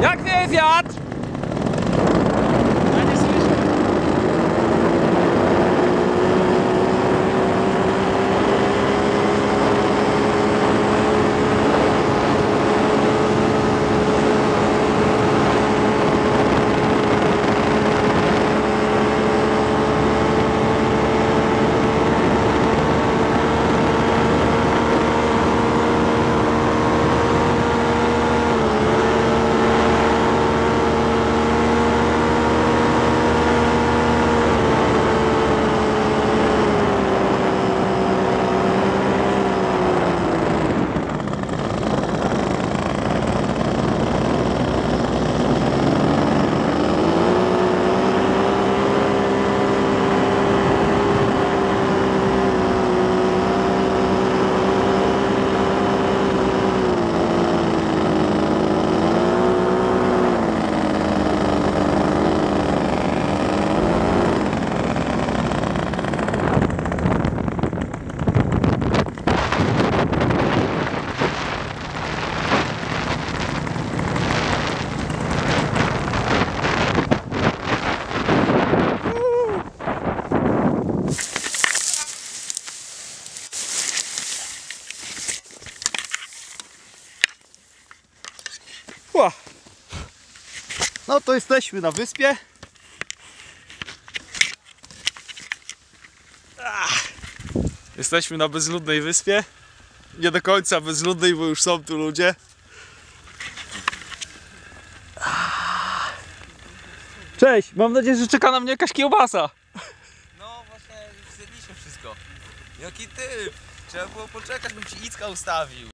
Jak nie wiatr! No to jesteśmy na wyspie. Ach. Jesteśmy na bezludnej wyspie. Nie do końca bezludnej, bo już są tu ludzie. Ach. Cześć, mam nadzieję, że czeka na mnie jakaś kiełbasa. No właśnie, już zjedliśmy wszystko. Jaki typ? Trzeba było poczekać, bym ci Icka ustawił.